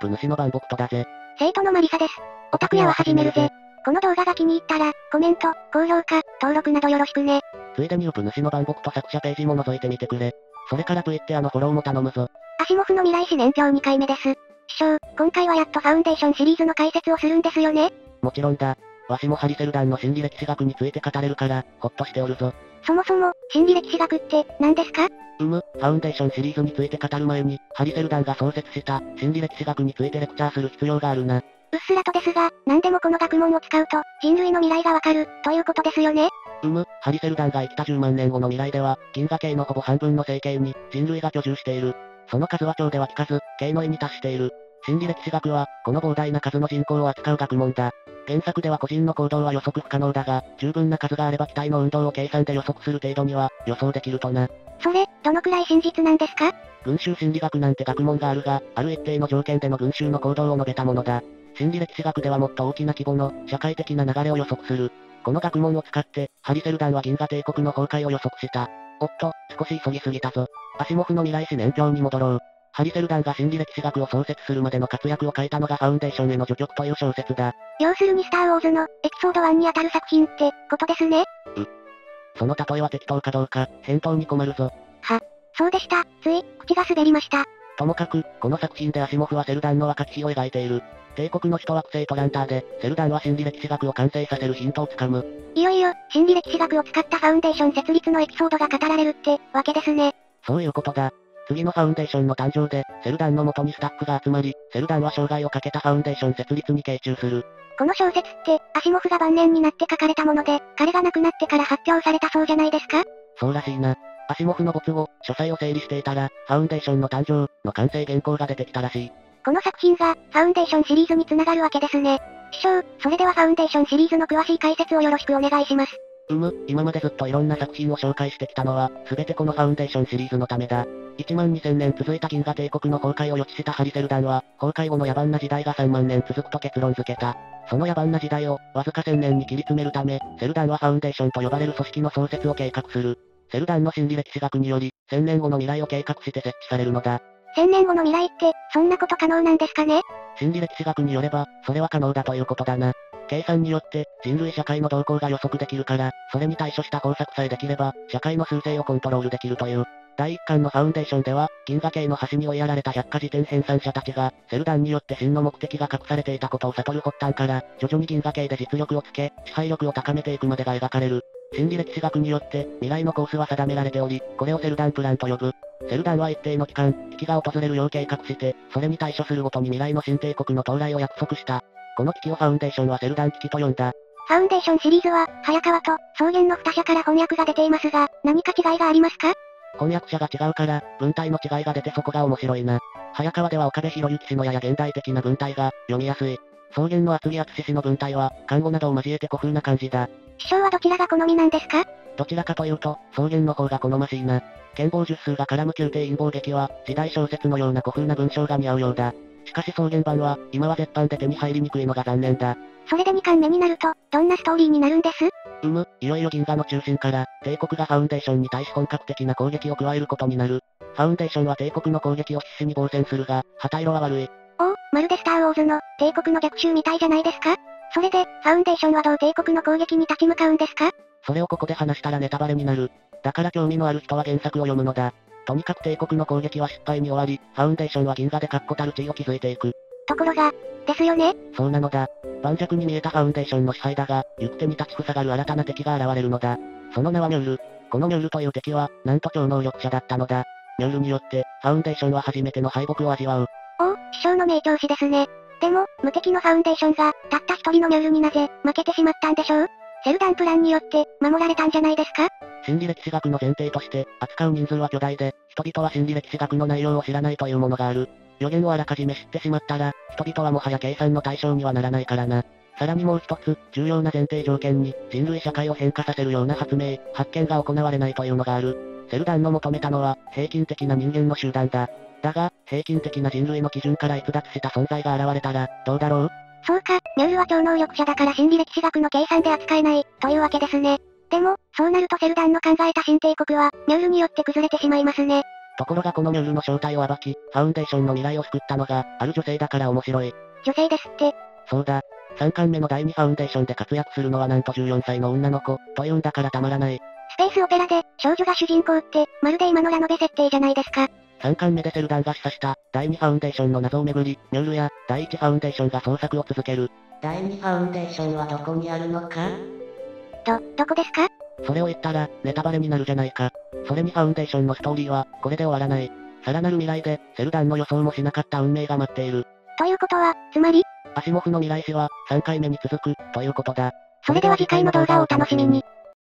プ主のバンボクトだぜ。生徒のマリサです。オタク屋は始めるぜ。この動画が気に入ったら、コメント、高評価、登録などよろしくね。ついでにウプ主のバンボクト作者ページも覗いてみてくれ。それから Twitter のフォローも頼むぞ。アシモフの未来史年表2回目です。師匠、今回はやっとファウンデーションシリーズの解説をするんですよねもちろんだ。わしもハリセルダンの心理歴史学について語れるから、ほっとしておるぞ。そもそも、心理歴史学って、何ですか？うむ、ファウンデーションシリーズについて語る前に、ハリセルダンが創設した、心理歴史学についてレクチャーする必要があるな。うっすらとですが、何でもこの学問を使うと、人類の未来がわかる、ということですよねうむ、ハリセルダンが生きた10万年後の未来では、銀河系のほぼ半分の星系に、人類が居住している。その数は超では聞かず、系の意に達している。心理歴史学は、この膨大な数の人口を扱う学問だ。原作では個人の行動は予測不可能だが、十分な数があれば機体の運動を計算で予測する程度には、予想できるとな。それ、どのくらい真実なんですか？群衆心理学なんて学問があるが、ある一定の条件での群衆の行動を述べたものだ。心理歴史学ではもっと大きな規模の、社会的な流れを予測する。この学問を使って、ハリセルダンは銀河帝国の崩壊を予測した。おっと、少し急ぎすぎたぞ。アシモフの未来史年表に戻ろう。ハリセルダンが心理歴史学を創設するまでの活躍を書いたのがファウンデーションへの序曲という小説だ。要するにスターウォーズの、エピソード1にあたる作品って、ことですね。う。その例えは適当かどうか、返答に困るぞ。は、そうでした。つい、口が滑りました。ともかく、この作品でアシモフはセルダンの若き日を描いている。帝国の首都惑星トランターで、セルダンは心理歴史学を完成させるヒントをつかむ。いよいよ、心理歴史学を使ったファウンデーション設立のエピソードが語られるって、わけですね。そういうことだ。次のファウンデーションの誕生で、セルダンの元にスタッフが集まり、セルダンは生涯をかけたファウンデーション設立に傾注する。この小説って、アシモフが晩年になって書かれたもので、彼が亡くなってから発表されたそうじゃないですか？そうらしいな。アシモフの没後、書斎を整理していたら、ファウンデーションの誕生の完成原稿が出てきたらしい。この作品が、ファウンデーションシリーズにつながるわけですね。師匠、それではファウンデーションシリーズの詳しい解説をよろしくお願いします。うむ、今までずっといろんな作品を紹介してきたのは、すべてこのファウンデーションシリーズのためだ。1万2000年続いた銀河帝国の崩壊を予知したハリセルダンは、崩壊後の野蛮な時代が3万年続くと結論付けた。その野蛮な時代を、わずか1000年に切り詰めるため、セルダンはファウンデーションと呼ばれる組織の創設を計画する。セルダンの心理歴史学により、1000年後の未来を計画して設置されるのだ。1000年後の未来って、そんなこと可能なんですかね？心理歴史学によれば、それは可能だということだな。計算によって、人類社会の動向が予測できるから、それに対処した方策さえできれば、社会の数勢をコントロールできるという。第一巻のファウンデーションでは、銀河系の端に追いやられた百科事典編纂者たちが、セルダンによって真の目的が隠されていたことを悟る発端から、徐々に銀河系で実力をつけ、支配力を高めていくまでが描かれる。心理歴史学によって、未来のコースは定められており、これをセルダンプランと呼ぶ。セルダンは一定の期間、危機が訪れるよう計画して、それに対処するごとに未来の新帝国の到来を約束した。この危機をファウンデーションはセルダン危機と呼んだ。ファウンデーションシリーズは、早川と、草原の2社から翻訳が出ていますが、何か違いがありますか？翻訳者が違うから、文体の違いが出てそこが面白いな。早川では岡部博之氏のやや現代的な文体が、読みやすい。草原の厚木厚氏の文体は、漢語などを交えて古風な感じだ。師匠はどちらが好みなんですか？どちらかというと、草原の方が好ましいな。剣謀術数が絡む宮廷陰謀劇は、時代小説のような古風な文章が似合うようだ。しかし草原版は、今は絶版で手に入りにくいのが残念だ。それで2巻目になると、どんなストーリーになるんです？うむ、いよいよ銀河の中心から、帝国がファウンデーションに対し本格的な攻撃を加えることになる。ファウンデーションは帝国の攻撃を必死に防戦するが、旗色は悪い。おお、まるでスターウォーズの、帝国の逆襲みたいじゃないですか？それで、ファウンデーションはどう帝国の攻撃に立ち向かうんですか？それをここで話したらネタバレになる。だから興味のある人は原作を読むのだ。とにかく帝国の攻撃は失敗に終わり、ファウンデーションは銀河で確固たる地位を築いていく。ところが、ですよねそうなのだ。盤石に見えたファウンデーションの支配だが、行く手に立ち塞がる新たな敵が現れるのだ。その名はミョール。このミョールという敵は、なんと超能力者だったのだ。ミョールによって、ファウンデーションは初めての敗北を味わう。おお、師匠の名調子ですね。でも、無敵のファウンデーションが、たった一人のミョールになぜ、負けてしまったんでしょう？セルダンプランによって、守られたんじゃないですか？心理歴史学の前提として、扱う人数は巨大で、人々は心理歴史学の内容を知らないというものがある。予言をあらかじめ知ってしまったら、人々はもはや計算の対象にはならないからな。さらにもう一つ、重要な前提条件に、人類社会を変化させるような発明、発見が行われないというのがある。セルダンの求めたのは、平均的な人間の集団だ。だが、平均的な人類の基準から逸脱した存在が現れたら、どうだろう？そうか、ミョールは超能力者だから心理歴史学の計算で扱えない、というわけですね。でも、そうなるとセルダンの考えた新帝国は、ミョールによって崩れてしまいますね。ところがこのミュールの正体を暴き、ファウンデーションの未来を救ったのが、ある女性だから面白い。女性ですって。そうだ。3巻目の第2ファウンデーションで活躍するのはなんと14歳の女の子、というんだからたまらない。スペースオペラで、少女が主人公って、まるで今のラノベ設定じゃないですか。3巻目でセルダンが示唆した、第2ファウンデーションの謎をめぐり、ミュールや、第1ファウンデーションが捜索を続ける。第2ファウンデーションはどこにあるのか？ど、どこですか？それを言ったら、ネタバレになるじゃないか。それにファウンデーションのストーリーは、これで終わらない。さらなる未来で、セルダンの予想もしなかった運命が待っている。ということは、つまり、アシモフの未来史は、3回目に続く、ということだ。それでは次回の動画をお楽しみに。